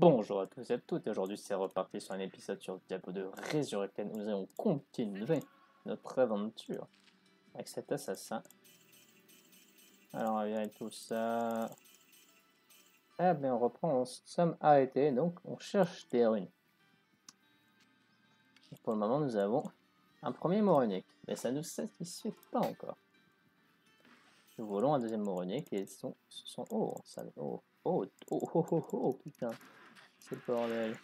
Bonjour à tous et à toutes, aujourd'hui c'est reparti sur un épisode sur Diablo 2 Resurrected. Nous allons continuer notre aventure avec cet assassin. Alors on vient tout ça. Eh bien on reprend, on sommes arrêtés, donc on cherche des runes. pour le moment nous avons un premier mot runique, mais ça ne nous satisfait pas encore. Nous voulons un deuxième mot runique et sont, ce sont... Oh, ça... Oh, oh, oh, oh, oh, oh, putain. C'est le bordel.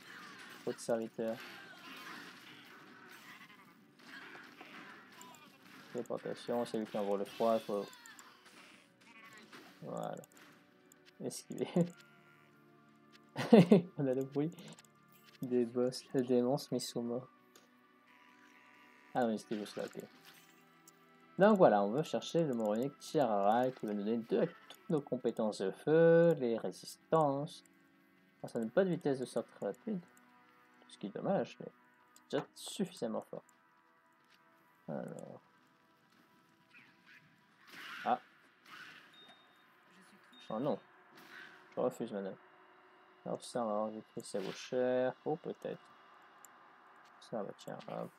Trop de serviteurs. Téléportation, c'est lui qui envoie le froid, faut... Voilà. Esquiver. On a le bruit des boss, des démons mis sous mort. Ah oui, c'était juste là, ok. Donc voilà, on veut chercher le Moronique Tirara qui va nous donner toutes nos compétences de feu, les résistances, ça n'a pas de vitesse de sortie rapide. Ce qui est dommage, mais c'est déjà suffisamment fort. Alors. Ah. Oh non. Je refuse madame. Alors ça, on va des ça vaut cher. Oh, peut-être. Ça va, tiens, hop.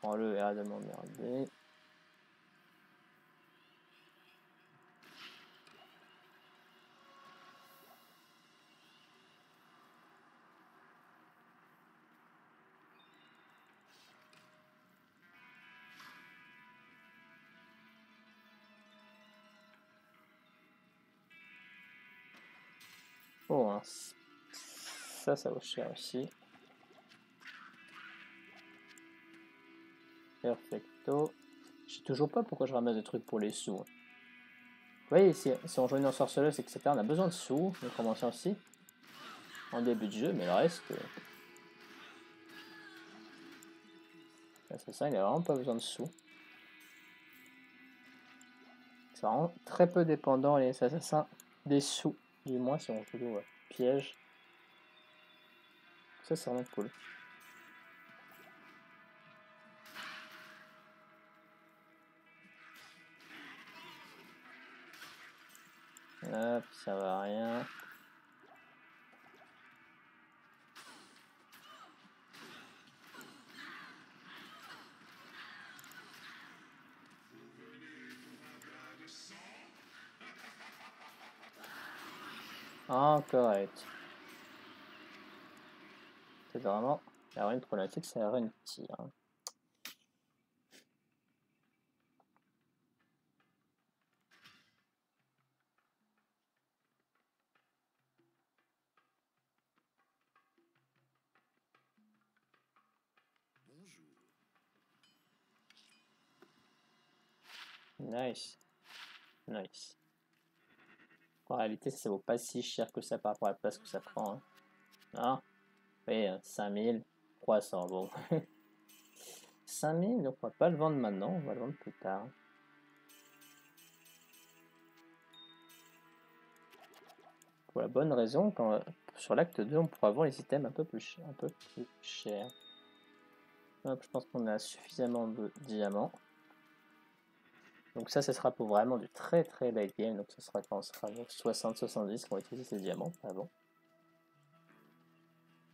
Prends-le et arrête de m'emmerder. Oh, ça, ça vaut cher aussi. Perfecto. Je sais toujours pas pourquoi je ramasse des trucs pour les sous. Vous voyez, si, on joue une sorceleuse, etc., on a besoin de sous, de commencer aussi, en début de jeu, mais le reste... Euh, c'est ça, il a vraiment pas besoin de sous. C'est vraiment très peu dépendant, les assassins, des sous. Du moins si on joue ouais. piège. Ça c'est vraiment cool. Hop, ça va rien. Ah, correct. C'est vraiment la rune problématique, c'est la rune tir. Nice. Nice. En réalité, ça vaut pas si cher que ça par rapport à la place que ça prend. Hein. Non? Oui, 5300, bon. 5000, donc on va pas le vendre maintenant, on va le vendre plus tard. Pour la bonne raison, quand sur l'acte 2, on pourra avoir les items un peu plus, un peu plus chers. je pense qu'on a suffisamment de diamants. Donc ça, ce sera pour vraiment du très très late game. Donc ce sera quand on sera 60-70 qu'on va utiliser ces diamants avant.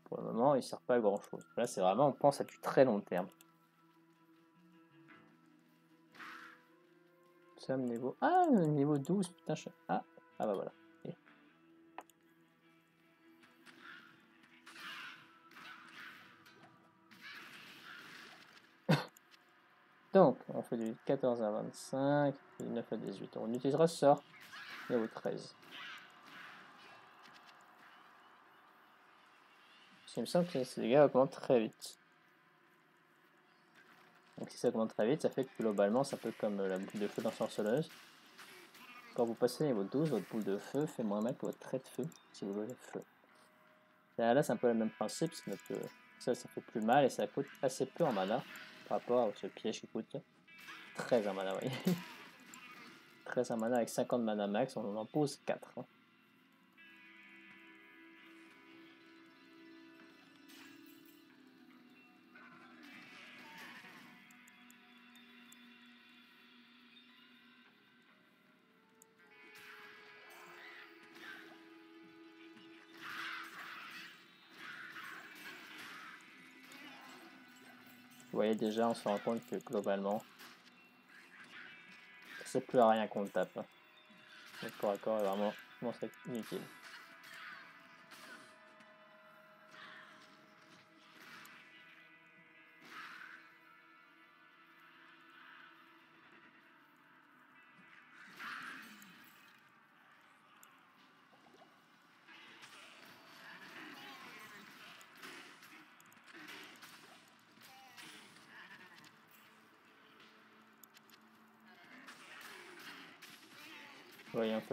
Pour le moment, il ne sert pas à grand chose. Là, c'est vraiment, on pense à du très long terme. Ça, niveau... Ah, niveau 12, putain, je... Ah, ah bah voilà. Donc, on fait du 14 à 25, du 9 à 18. On utilisera ce sort niveau 13. Il me semble que ces dégâts augmentent très vite. Donc si ça augmente très vite, ça fait que globalement, ça peut comme la boule de feu dans Sorceleuse. Quand vous passez niveau 12, votre boule de feu fait moins mal que votre trait de feu, si vous voulez le feu. Là, c'est un peu le même principe, ça, ça fait plus mal et ça coûte assez peu en mana par rapport à ce piège qui coûte 13 en mana, oui. 13 en mana avec 50 mana max, on en pose 4. Hein. Déjà, on se rend compte que globalement, c'est plus à rien qu'on le tape. Le corps à corps est vraiment inutile.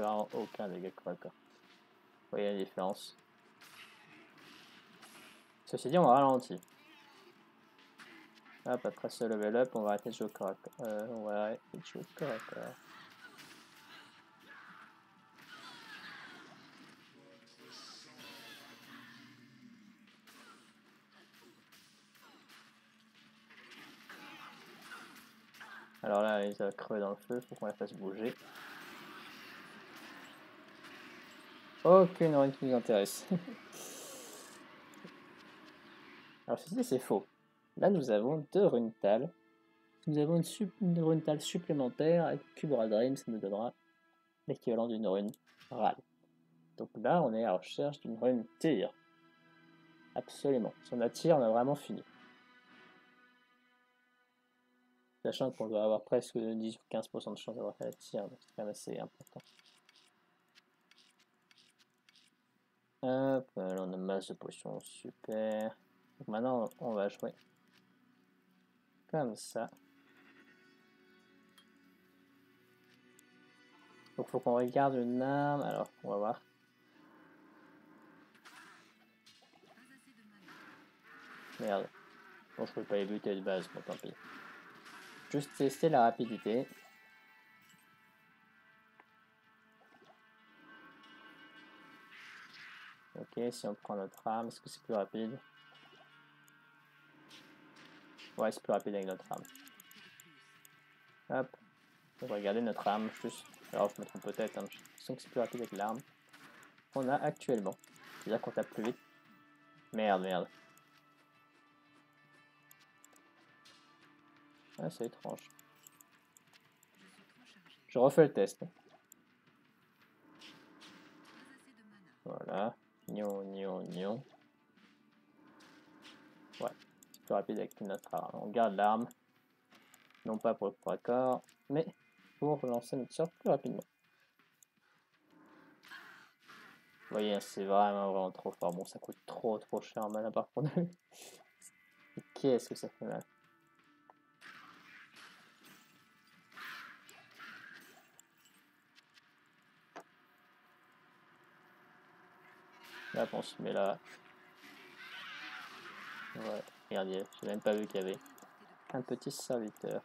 Aucun dégât corps Vous voyez la différence. Ceci dit, on va ralentir. Hop, après ce level up, on va arrêter de jouer au corps euh, on va arrêter de jouer au Alors là, ils ont crevé dans le feu, faut qu'on la fasse bouger. Aucune rune qui nous intéresse. Alors ceci c'est faux. Là nous avons deux runes tales. Nous avons une, une rune tale supplémentaire avec Cubra Dream, ça nous donnera l'équivalent d'une rune râle. Donc là on est à la recherche d'une rune tir. Absolument. Si on a tir, on a vraiment fini. Sachant qu'on doit avoir presque 10 ou 15% de chance d'avoir fait la tir, donc c'est quand même assez important. Hop, là on a masse de potions, super. Donc maintenant on va jouer comme ça. Donc faut qu'on regarde une arme, alors on va voir. Merde. Bon je peux pas les buter de base, bon tant pis. Juste tester la rapidité. Ok, si on prend notre arme, est-ce que c'est plus rapide? Ouais, c'est plus rapide avec notre arme. Hop. On va regarder notre arme, juste. Alors, je me trompe peut-être, hein. je que c'est plus rapide avec l'arme qu'on a actuellement. C'est-à-dire qu'on tape plus vite. Merde, merde. Ah, c'est étrange. Je refais le test. Voilà. Nion, nion, nion. Ouais, c'est plus rapide avec notre arme. On garde l'arme. Non pas pour le corps corps, mais pour relancer notre sort plus rapidement. Vous voyez, c'est vraiment, vraiment trop fort. Bon, ça coûte trop, trop cher mana par contre. Qu'est-ce que ça fait mal Là, on se met là. Ouais, regardez, j'ai même pas vu qu'il y avait un petit serviteur.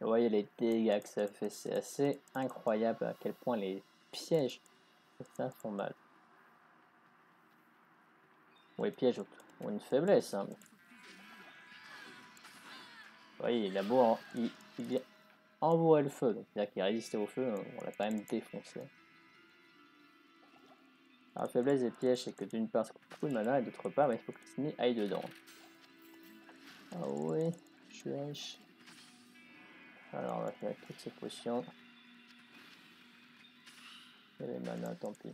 Vous voyez les dégâts que ça fait, c'est assez incroyable à quel point les pièges ça font mal. Bon, les pièges ont une faiblesse. Hein. Vous voyez, il a beau il, il, envoie le feu. C'est-à-dire qu'il résistait au feu, on l'a quand même défoncé. Alors, la faiblesse des pièges, c'est que d'une part, ça coûte beaucoup de mana, et d'autre part, bah, il faut que l'ennemi aille dedans. Ah ouais, je suis riche. Alors, on va faire toutes ces potions. Et les mana, tant pis.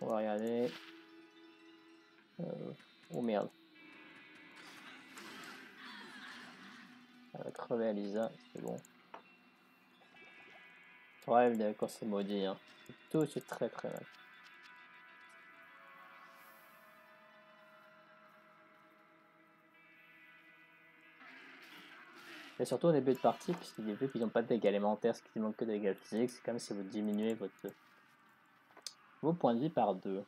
On va regarder. Euh, oh merde. Va crever Alisa, c'est bon. Rêve quand c'est maudit, hein. Tout c'est très très mal. Et surtout au début de partie, puisqu'il vu qu'ils n'ont pas de dégâts élémentaires, ce qui manque que de dégâts physiques, c'est comme si vous diminuez votre, vos points de vie par deux.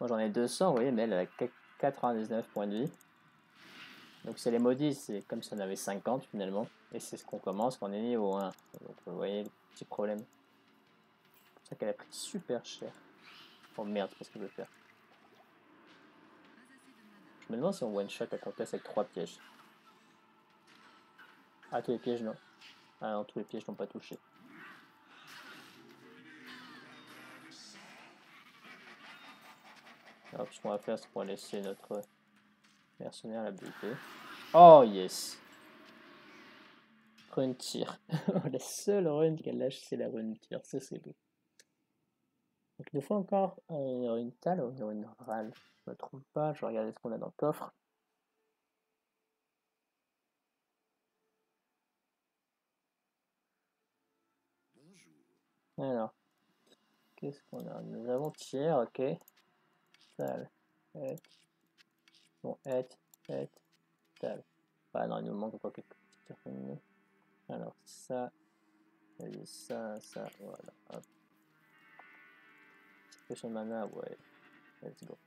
Moi j'en ai 200, vous voyez, mais elle a 99 points de vie. Donc c'est les maudits, c'est comme si on avait 50 finalement. Et c'est ce qu'on commence quand on est niveau 1. Donc vous voyez le petit problème. C'est pour ça qu'elle a pris super cher. Oh merde, c'est pas ce qu'elle veut faire. Je me demande si on one shot à contest avec 3 pièges. Ah tous les pièges non. Ah non, tous les pièges n'ont pas touché. Alors, ce qu'on va faire, c'est qu'on va laisser notre mercenaire la buter. Oh yes Rune tir. la seule rune qu'elle lâche, c'est la rune tir. Ça, c'est beau. Donc, il nous faut encore une rune tal ou une râle. Je me trompe pas. Je vais regarder ce qu'on a dans le coffre. Alors, qu'est-ce qu'on a? Nous avons tiers, ok. Tal, et. Bon, et, et, tal. Ah non, il nous manque encore quelques petites Alors, ça, ça, ça, voilà. Hop. Mana, ouais. Let's go.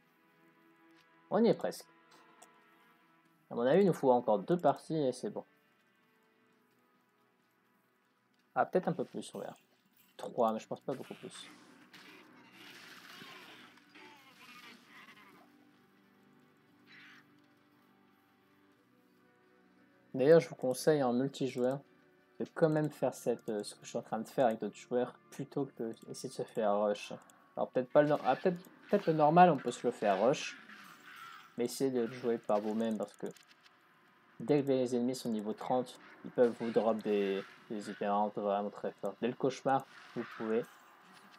On y est presque. À mon avis, il nous faut encore deux parties et c'est bon. Ah, peut-être un peu plus, verra. 3, mais je pense pas beaucoup plus. D'ailleurs, je vous conseille en multijoueur de quand même faire cette, euh, ce que je suis en train de faire avec d'autres joueurs plutôt que d'essayer de se faire rush. Alors peut-être pas le, ah, peut peut le normal, on peut se le faire rush, mais essayez de le jouer par vous-même parce que dès que les ennemis sont niveau 30, ils peuvent vous drop des, des vraiment très fortes. Dès le cauchemar, vous pouvez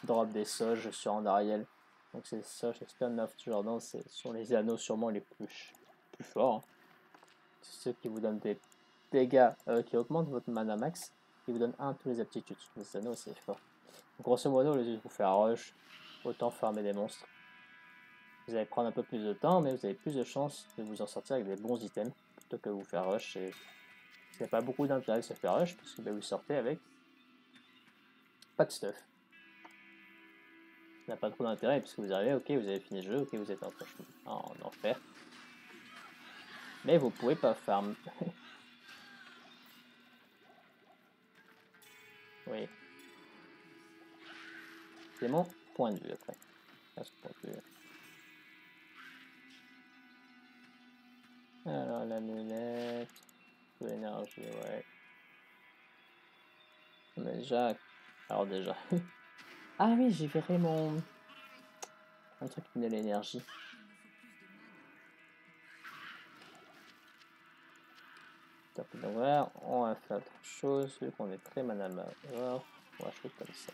drop des soges sur Andariel. Donc ces soges Expert 9 Jordan, ce sont les anneaux sûrement les plus, plus forts. Hein. C'est ceux qui vous donnent des dégâts euh, qui augmentent votre mana max, qui vous donnent un tous les aptitudes. Les anneaux c'est fort. Donc, grosso modo, au lieu de vous faire rush, autant farmer des monstres. Vous allez prendre un peu plus de temps, mais vous avez plus de chances de vous en sortir avec des bons items, plutôt que vous faire rush et il n'y a pas beaucoup d'intérêt de se faire rush parce que vous sortez avec pas de stuff. Ça n'a pas trop d'intérêt puisque vous arrivez, ok, vous avez fini le jeu, ok, vous êtes en, en enfer. Mais vous pouvez pas farm. C'est mon point de vue après. Alors la lunette l'énergie, ouais. Mais déjà, alors déjà. ah oui, j'ai verré mon... Un truc met l'énergie. On va faire autre chose, vu qu'on est très mana on va jouer comme ça.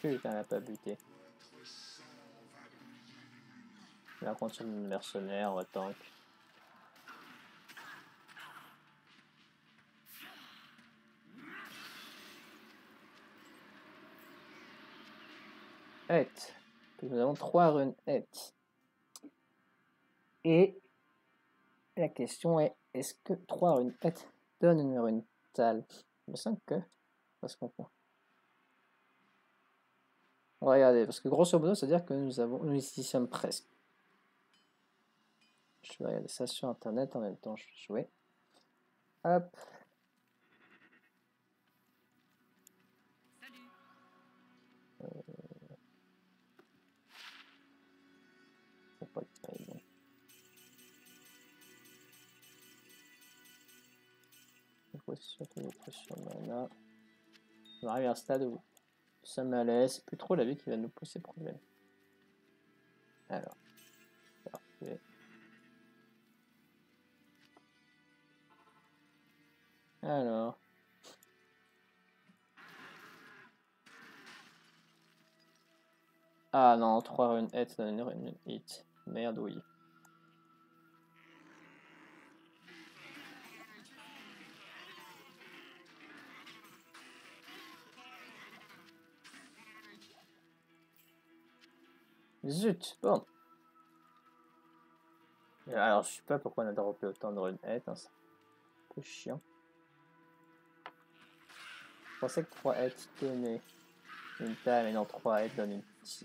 Putain, elle a pas buté. Là, contre sur le mercenaire, tank. Et. Nous avons trois runes et. Et la question est, est-ce que 3 runes et donnent une rune tal Il me semble que, parce qu'on Regardez, parce que grosso modo, c'est-à-dire que nous avons, nous y sommes presque. Je vais regarder ça sur internet en même temps, je vais jouer. Hop. Euh... Pas mana. À un stade où ça malaise, c'est plus trop la vie qui va nous poser problème. Alors, parfait. Alors. Ah non, 3 run hit, une run hit. Merde, oui. Zut, bon. Alors, je sais pas pourquoi on a droppé autant de run hein, c'est un peu chiant. Je pensais que 3 hits donnaient une taille, mais non, 3 hits donnent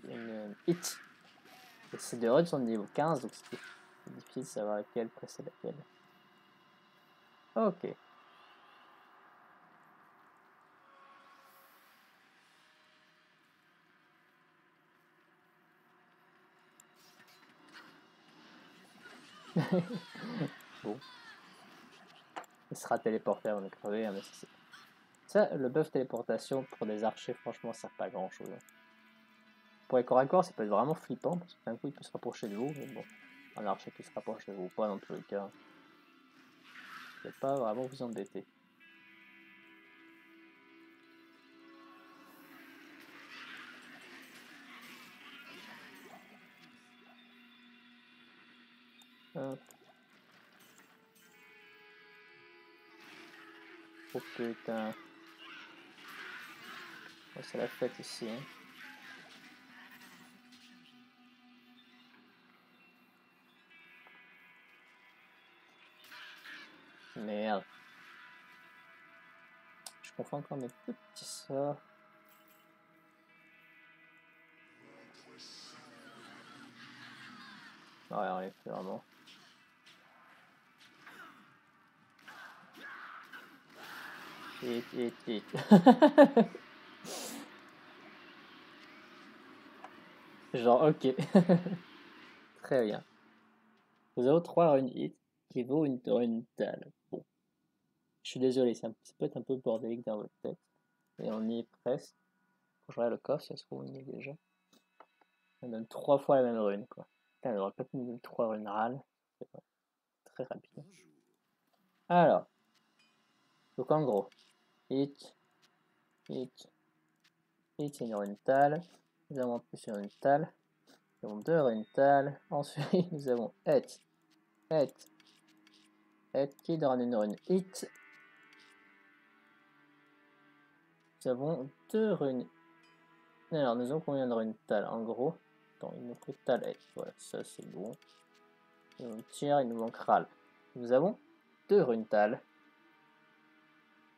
une, hit. Et ces deux runs sont de niveau 15, donc c'est difficile de savoir laquelle précède laquelle. Ok. Bon. Il sera téléporté avant de crever, hein, mais. Ça, le buff téléportation pour des archers, franchement, ça sert pas à grand chose. Hein. Pour les corps à corps, ça peut être vraiment flippant, parce qu'un coup, il peut se rapprocher de vous, mais bon, un archer qui se rapproche de vous, pas dans tous les cas. Ne pas vraiment vous embêter. Hop. Oh putain. Oh, c'est la fête ici. Hein. Merde. Je confonds encore mes petits sorts. Ouais, on fait vraiment. Genre, ok. Très bien. Vous avez 3 run hit qui vaut une run dalle. Bon. Je suis désolé, ça peut être un peu bordélique dans votre tête. Et on y est presque. Quand je regarde le coffre, ça se trouve, on y est déjà. On donne 3 fois la même rune, quoi. Putain, on aurait nous donner 3 runes râles. Très rapide. Alors. Donc en gros, hit, hit, hit, c'est une rental. Nous avons plus une rental. Nous avons deux rentals. Ensuite, nous avons et, et, et qui donne une rune? Hit. Nous avons deux runes. Alors, nous avons combien de runes tal En gros, attends, il nous faut tal et voilà, ça c'est bon. Et on tire, il nous manque ral. Nous avons deux runes tal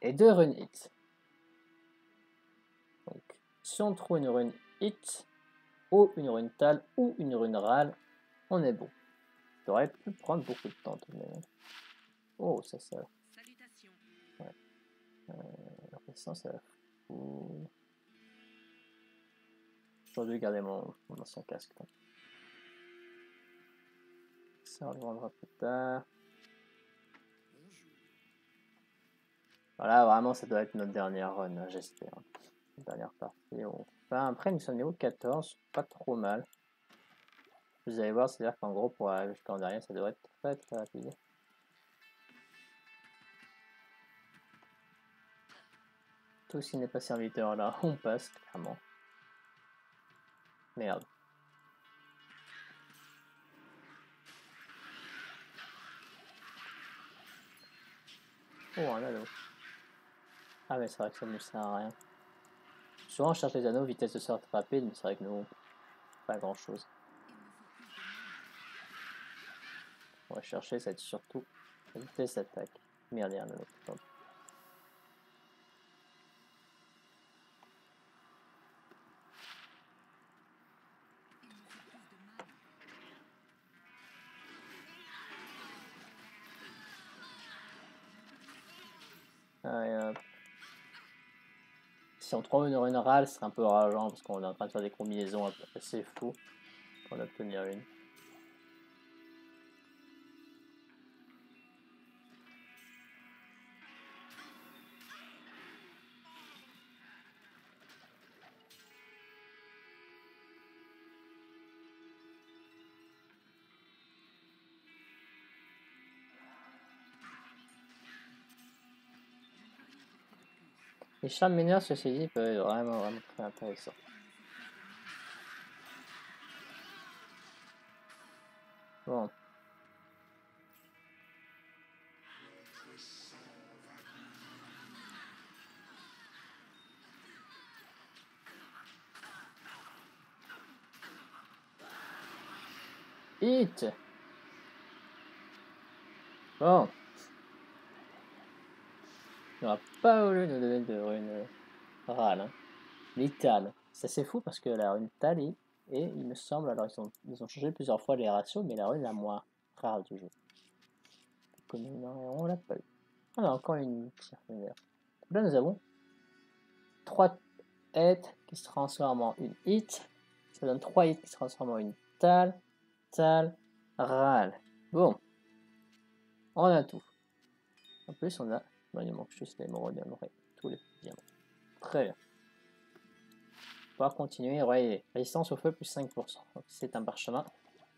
et deux run hits. Donc, si on trouve une rune hit, ou une rune tal, ou une rune râle, on est bon. Ça aurait pu prendre beaucoup de temps tout de même. Oh, ça, ça. Ouais. Euh, ça, ça J'aurais dû garder mon, mon ancien casque. Ça, on le vendra plus tard. Voilà, vraiment, ça doit être notre dernière run, hein, j'espère. Dernière partie. Enfin, après, nous sommes niveau 14, pas trop mal. Vous allez voir, c'est-à-dire qu'en gros, pour arriver jusqu'en dernier, ça devrait être très très rapide. Tout qui n'est pas serviteur là, on passe, clairement. Merde. Oh, un anneau. Ah mais c'est vrai que ça ne sert à rien. Souvent on cherche les anneaux, vitesse de sortie rapide, mais c'est vrai que nous, pas grand chose. On va chercher, ça va être surtout la vitesse d'attaque. Merde, il y a un. Trouve une rune râle, c'est un peu rageant parce qu'on est en train de faire des combinaisons assez fous pour en obtenir une. Les charmes mineurs, ceci dit, peuvent être vraiment, vraiment très intéressants. Bon. Les tal. C'est fou parce que la rune tal et, il me semble, alors ils ont, ils ont changé plusieurs fois les ratios, mais la rune la moins rare du jeu. On l'a pas eu. Non, encore une. Là nous avons 3 hits qui se transforment en une hit. Ça donne 3 hits qui se transforment en une tal, tal, râle. Bon, On a tout. En plus, on a. Bon, il manque juste on aurait tous les diamants. Très bien. Pouvoir continuer. Ouais, résistance au feu plus 5%. C'est un parchemin.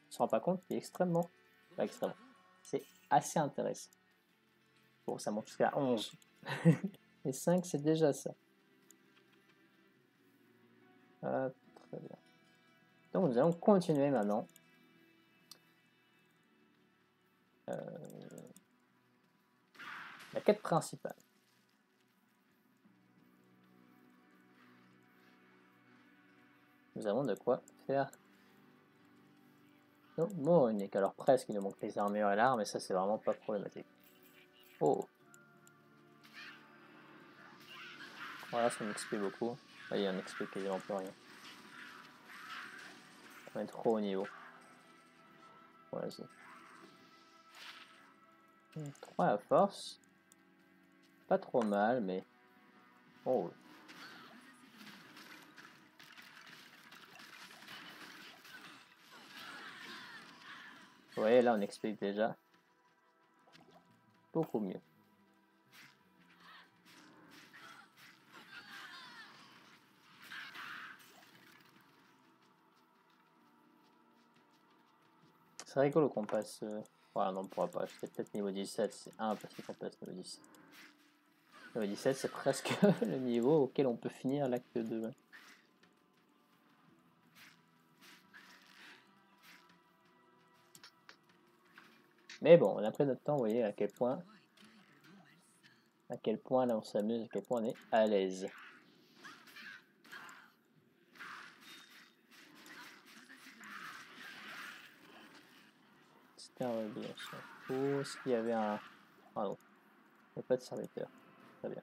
On se rend pas compte qu'il est extrêmement. Pas extrêmement. C'est assez intéressant. Bon, ça monte jusqu'à 11. et 5, c'est déjà ça. Très bien. Donc nous allons continuer maintenant. Euh, la quête principale. Nous avons de quoi faire non, Monique. Alors presque, il nous manque les armures et l'arme, mais ça c'est vraiment pas problématique. Oh Voilà, ça m'explique beaucoup. Là, il y a un XP quasiment plus rien. On est trop haut niveau. Vas-y. 3 à force. Pas trop mal, mais... Oh. Vous là, on explique déjà. Beaucoup mieux. C'est rigolo qu'on passe... Euh... Voilà, non, on pourra pas acheter peut-être niveau 17, c'est impossible qu'on passe niveau 17. Niveau 17, c'est presque le niveau auquel on peut finir l'acte 2. Mais bon, on a pris notre temps, vous voyez à quel point... À quel point là on s'amuse, à quel point on est à l'aise. Ou est-ce qu'il y avait un... Ah non, il n'y a pas de serviteur. Très bien.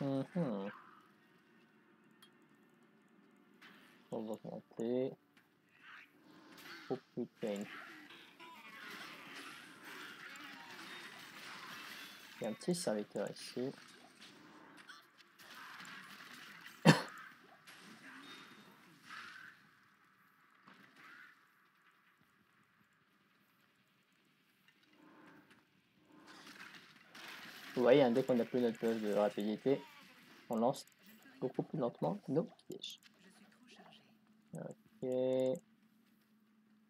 Mm -hmm. On va augmenter. Oh putain. Il y a un petit serviteur ici. Vous voyez, hein, dès qu'on n'a plus notre pause de rapidité, on lance beaucoup plus lentement nos pièges. Ok.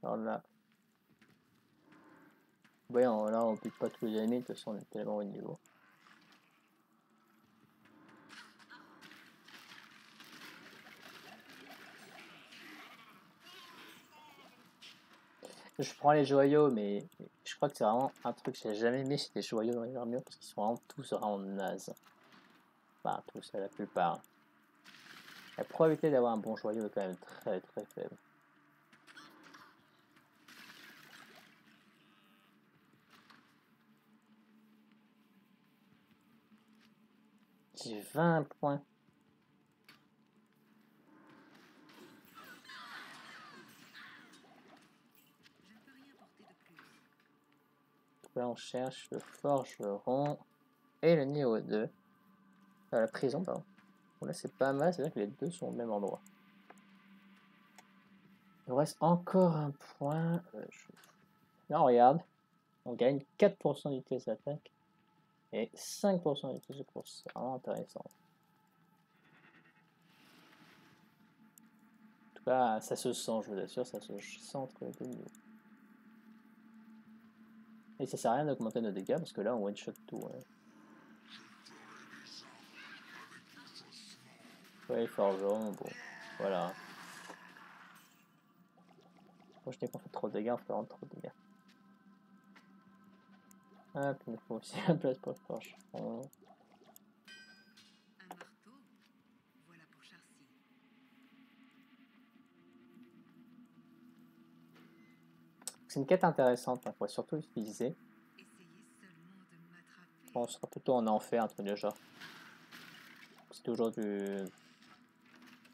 Alors là. Vous voyez, là on pique pas tous les ennemis, de toute façon on est tellement au niveau. Je prends les joyaux, mais je crois que c'est vraiment un truc que j'ai jamais mis, c'est des joyaux dans les armures, parce qu'ils sont vraiment tous vraiment nazes. Enfin, tous, la plupart. La probabilité d'avoir un bon joyau est quand même très très faible. J'ai 20 points. Là, on cherche le forgeron et le niveau 2. à la prison, pardon. Là, c'est pas mal, c'est-à-dire que les deux sont au même endroit. Il reste encore un point. Euh, là, regarde. On gagne 4% d'utilité d'attaque et 5% d'utilité de course. C'est vraiment intéressant. En tout cas, ça se sent, je vous assure, ça se sent entre les deux niveaux. Et ça sert à rien d'augmenter nos dégâts parce que là on one shot tout. Ouais, ouais forgeron, bon, voilà. Moi je dis qu'on fait trop de dégâts, on fait vraiment trop de dégâts. Hop, il nous faut aussi un place pour le forgeron. C'est une quête intéressante, il faut surtout l'utiliser. on sera plutôt en enfer entre les genres. C'est toujours du...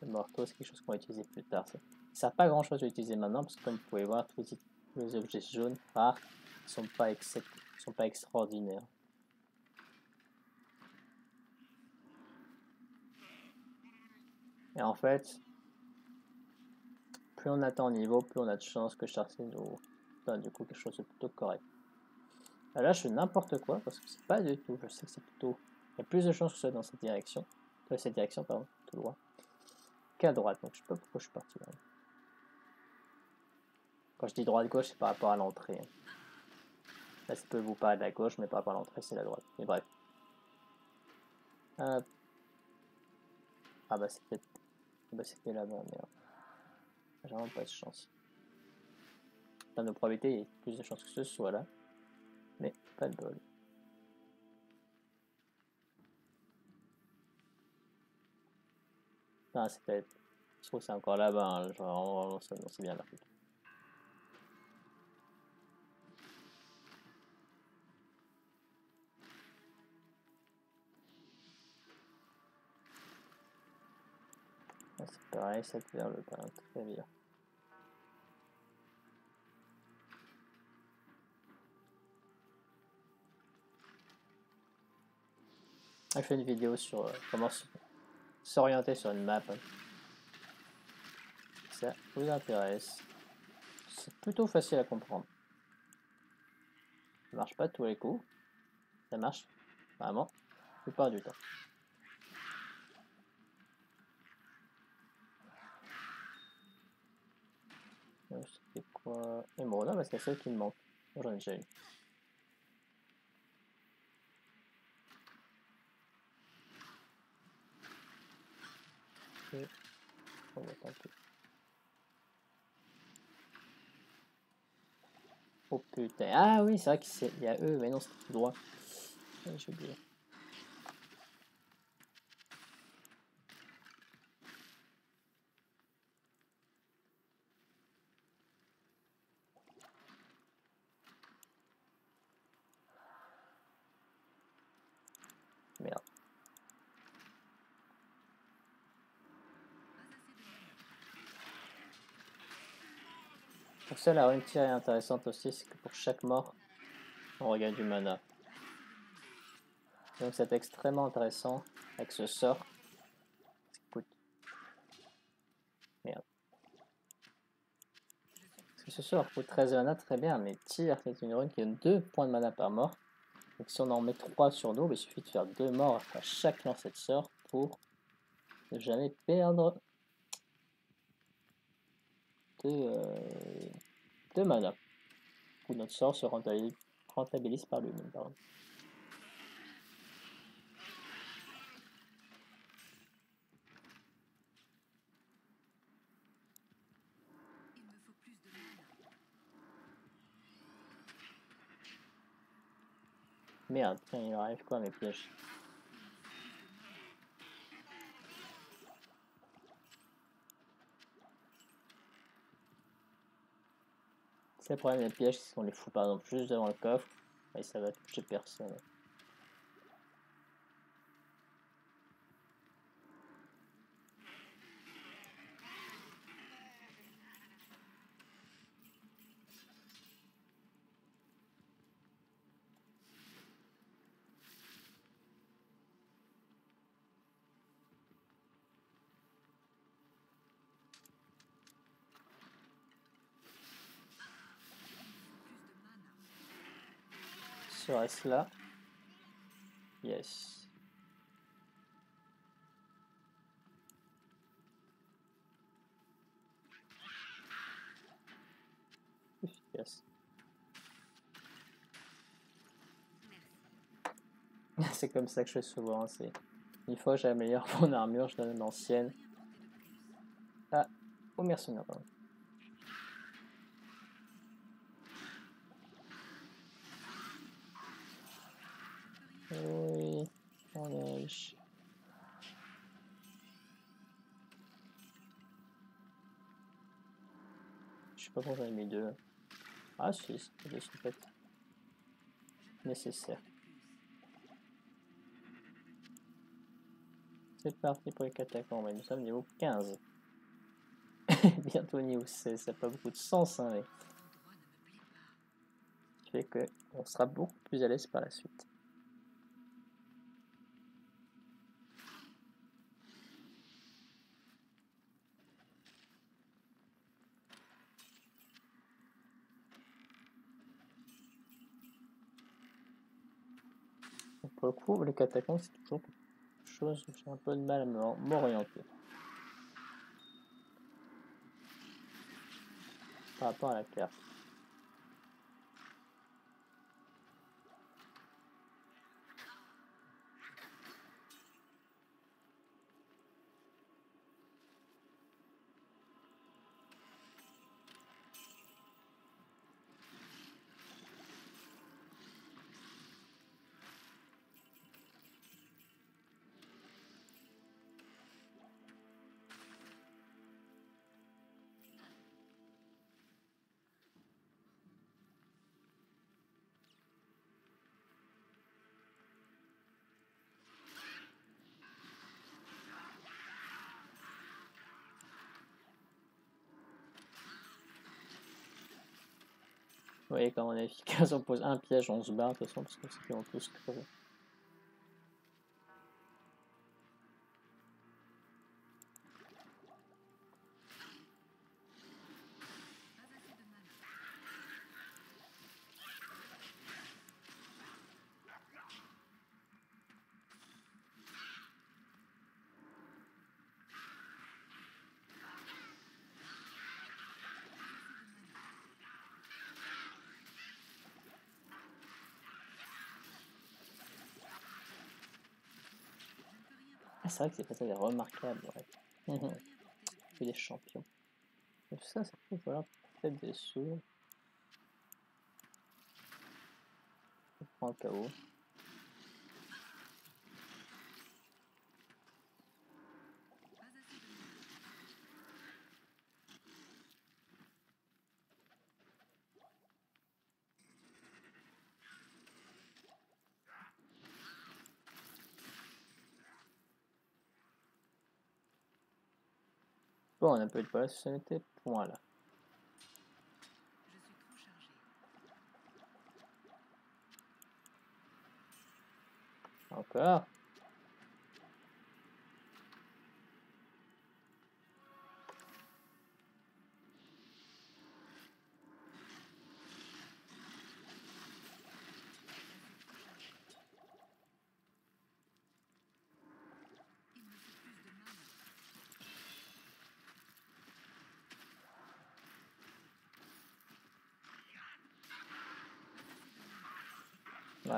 Le morceau, c'est quelque chose qu'on va utiliser plus tard. Ça sert pas grand chose à utiliser maintenant, parce que comme vous pouvez voir, tous les objets jaunes rares ne sont pas, sont pas extraordinaires. Et en fait, plus on attend au niveau, plus on a de chances que Chartier nous donne du coup quelque chose de plutôt correct. là, je fais n'importe quoi parce que c'est pas du tout. Je sais que c'est plutôt. Il y a plus de chances que ce soit dans cette direction. Dans cette direction, pardon, tout droit. Qu'à droite. Donc je sais pas pourquoi je suis parti là. Quand je dis droite-gauche, c'est par rapport à l'entrée. Là, ça peut vous paraître la gauche, mais par rapport à l'entrée, c'est la droite. Mais bref. Ah bah c'était... Bah c'était là-bas. J'ai vraiment pas de chance. En termes de probabilité, il y a plus de chances que ce soit là. Mais pas de bol. Ah, c'est peut-être... Je trouve que c'est encore là-bas, hein. genre vraiment, c'est bien là. C'est pareil, ça vers le pain, très bien. Je fais une vidéo sur euh, comment s'orienter sur une map. Ça vous intéresse. C'est plutôt facile à comprendre. Ça marche pas tous les coups. Ça marche vraiment la plupart du temps. C'était quoi? Émeraude, parce y a celle qui me manque. J'en ai déjà une. On va tenter. Oh putain. Ah oui, c'est vrai qu'il y a eux, mais non, c'est tout droit. J'ai oublié. Pour la rune est intéressante aussi, c'est que pour chaque mort, on regagne du mana. Donc c'est extrêmement intéressant avec ce sort. Merde. Ce sort coûte 13 mana, très bien, mais tire, c'est une rune qui donne 2 points de mana par mort. Donc si on en met 3 sur nous, il suffit de faire 2 morts à chaque lancer de sort pour ne jamais perdre de, euh, de mana. Où notre sort se rentabilise, par lui-même. Merde, il arrive quoi mes pièges? Le problème des pièges, c'est qu'on les fout par exemple juste devant le coffre, et ça va toucher personne. Serait là Yes. Efficace. C'est comme ça que je fais souvent. C'est une fois que j'améliore mon armure, je donne une ancienne. Ah, oh mercenaire, Oui, on neige. Je sais pas pourquoi j'en ai mis deux. Ah si, c'est deux fait nécessaire. C'est parti pour les catacombes, nous sommes niveau 15. Bientôt niveau 16, ça n'a pas beaucoup de sens, hein, mais... Ce fait que on sera beaucoup plus à l'aise par la suite. Coup, les catacombes, c'est toujours quelque chose où j'ai un peu de mal à m'orienter. Par rapport à la carte. Voyez, quand on est efficace, on pose un piège, on se barre de toute façon, parce que c'est qu'on tous crever. Ah, c'est vrai que c'est ça, c'est remarquable. Ouais. C'est des champions. tout ça, ça peut valoir peut-être des sous. On prend le KO. Bon, on a pas eu de pas la société, point là. Encore? Ah,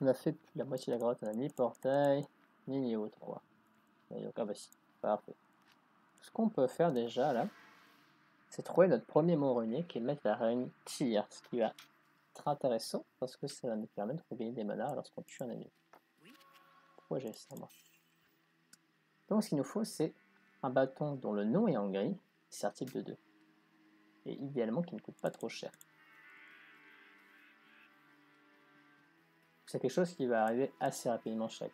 on a fait la moitié de la grotte, on a ni portail, ni niveau 3. donc, ah bah si, parfait. Ce qu'on peut faire déjà là, c'est trouver notre premier mot runique et mettre la rune tir, ce qui va être intéressant parce que ça va nous permettre de regagner des manas lorsqu'on tue un ennemi. Pourquoi j'ai ça moi? Donc ce qu'il nous faut c'est un bâton dont le nom est en gris, type de 2. Et idéalement qui ne coûte pas trop cher. C'est quelque chose qui va arriver assez rapidement chez.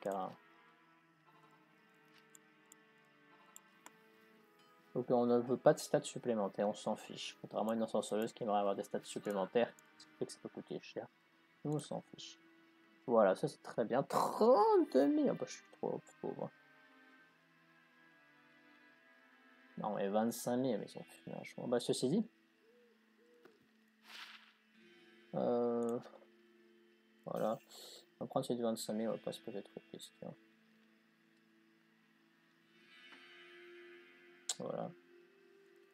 Donc on ne veut pas de stats supplémentaires, on s'en fiche. Contrairement à une ensorceleuse qui aimerait avoir des stats supplémentaires, ce qui fait que ça peut coûter cher. Nous on s'en fiche. Voilà, ça c'est très bien. 32 000, bah, je suis trop pauvre. Non mais 25 000, mais ils sont vachement. Bah ceci dit. Euh... Voilà. On va prendre celui de 25 000, on va pas se poser trop de questions. Voilà.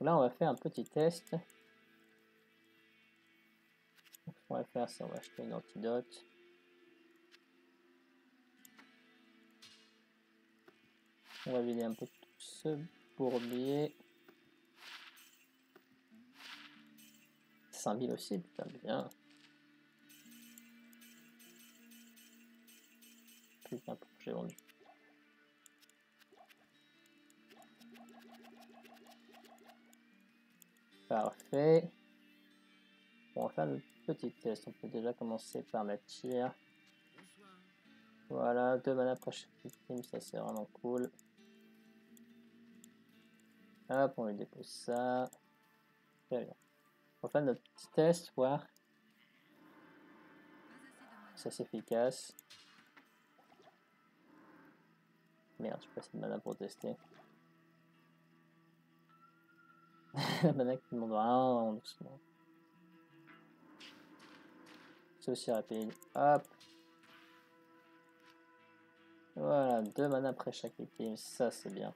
Là, on va faire un petit test. ce qu'on va faire, c'est on va acheter une antidote. On va vider un peu tout ce bourbier. 5000 aussi, putain, bien. J'ai vendu. Parfait. on va faire le petit test. On peut déjà commencer par la tir. Voilà, deux mana après chaque victime, ça c'est vraiment cool. Hop, on lui dépose ça. Très bien. On va faire notre petit test, voir ça c'est efficace. Merde, j'ai pas assez de mana pour tester. La mana qui demande vraiment doucement. C'est aussi rapide. Hop. Voilà, deux mana après chaque victime, ça c'est bien.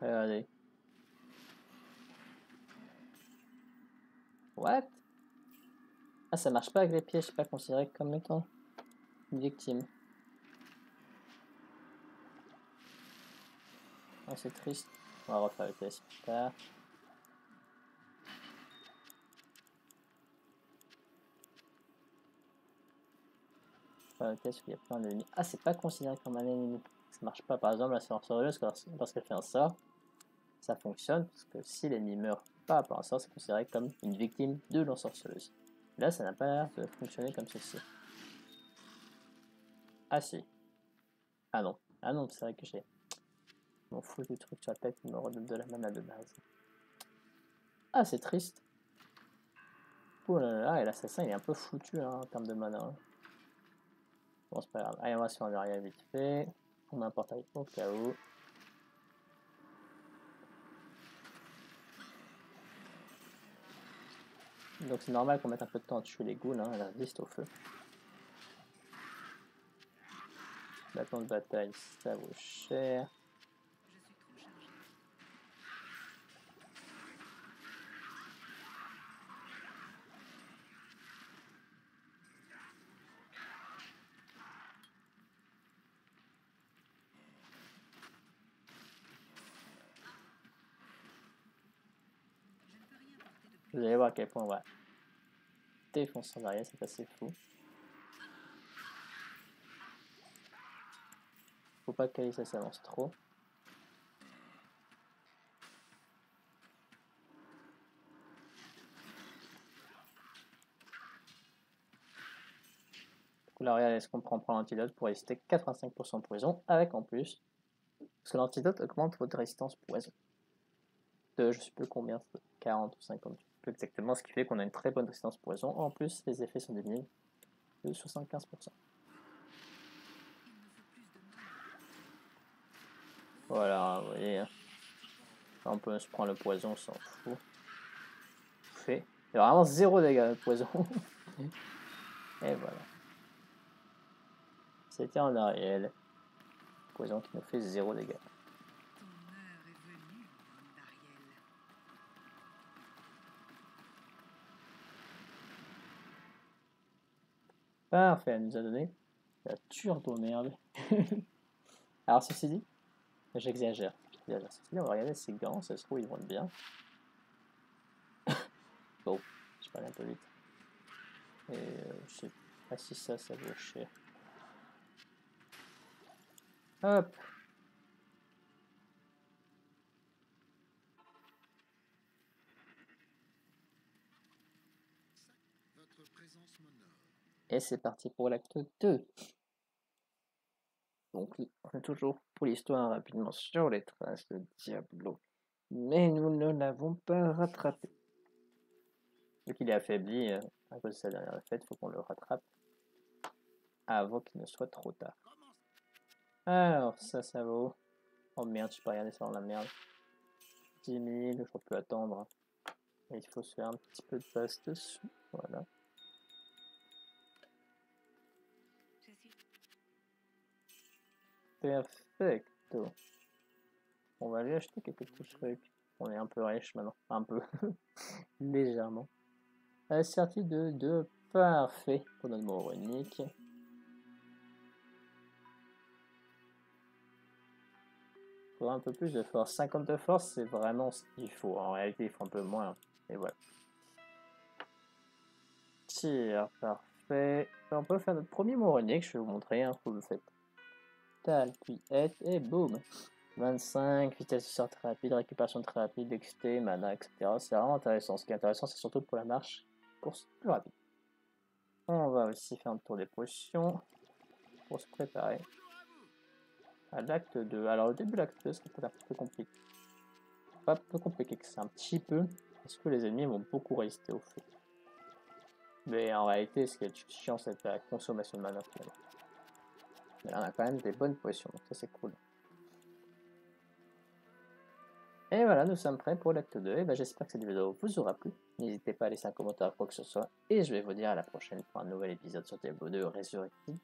Regardez. What? Ah, ça marche pas avec les pièges, pas considéré comme étant une victime. Ah, c'est triste. On va refaire le test plus tard. y a plein d'ennemis. Ah, c'est pas considéré comme un ennemi. Ça marche pas. Par exemple, la sorcelleuse, lorsqu'elle fait un sort, ça fonctionne parce que si l'ennemi meurt pas rapport à ça, c'est considéré comme une victime de l'ensorceleuse. Là, ça n'a pas l'air de fonctionner comme ceci. Ah si. Ah non. Ah non, c'est vrai que j'ai... Mon fou du truc sur la tête qui me redonne de la mana de base. Ah, c'est triste. Oh là là, et l'assassin, il est un peu foutu hein, en termes de mana. Hein. Bon, c'est pas grave. Allez, on va sur un arrière vite fait. On met un portail au cas où. Donc c'est normal qu'on mette un peu de temps à tuer les ghouls, hein, elle résiste au feu. Bâton de bataille, ça vaut cher. À quel point on va défoncer en arrière, c'est assez fou. Faut pas que ça s'avance trop. Là, regardez ce qu'on prend pour l'antidote pour résister 85% poison, avec en plus, parce que l'antidote augmente votre résistance poison. De je sais plus combien, 40 ou 50 exactement, ce qui fait qu'on a une très bonne résistance poison. En plus, les effets sont diminués de 75%. Voilà, vous voyez. Hein. On peut se prendre le poison, on s'en fout. Fait. Il y a vraiment zéro dégâts de poison. Et voilà. C'était en Ariel. Poison qui nous fait zéro dégâts. Parfait, elle nous a donné la turbo merde. Alors, ceci dit, j'exagère. Ceci dit, on va regarder gants, ça se trouve, ils vont être bien. bon, je parle un peu vite. Et euh, je sais pas si ça, ça vaut cher. Hop Et c'est parti pour l'acte 2. Donc, on est toujours pour l'histoire rapidement sur les traces de Diablo. Mais nous ne l'avons pas rattrapé. Vu qu'il est affaibli euh, à cause de sa dernière il faut qu'on le rattrape avant qu'il ne soit trop tard. Alors, ça, ça vaut. Oh merde, je peux regarder ça dans la merde. 10 000, je peux attendre. il faut se faire un petit peu de passe dessus. Voilà. Perfecto. On va aller acheter quelques petits trucs. On est un peu riche maintenant. Un peu. Légèrement. Asserti de 2. Parfait. Pour notre mot unique. Faut un peu plus de force. 50 de force, c'est vraiment ce qu'il faut. En réalité, il faut un peu moins. Et voilà. Tir, parfait. On peut faire notre premier mot. Je vais vous montrer. Hein, vous le faites puis et boum. 25, vitesse de très rapide, récupération très rapide, dexté, mana, etc. C'est vraiment intéressant. Ce qui est intéressant, c'est surtout pour la marche, course plus rapide. On va aussi faire un tour des potions pour se préparer à l'acte 2. Alors, le début de l'acte 2 serait peut-être un petit peu compliqué. Pas peu compliqué que c'est un petit peu, parce que les ennemis vont beaucoup résister au feu. Mais en réalité, ce qui est chiant, c'est la consommation de mana. Mais là, on a quand même des bonnes potions, donc ça c'est cool. Et voilà, nous sommes prêts pour l'acte 2. Et ben, j'espère que cette vidéo vous aura plu. N'hésitez pas à laisser un commentaire quoi que ce soit. Et je vais vous dire à la prochaine pour un nouvel épisode sur Diablo 2 Resurrected,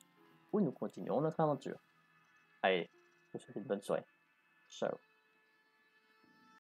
où nous continuerons notre aventure. Allez, je vous souhaite une bonne soirée. Ciao.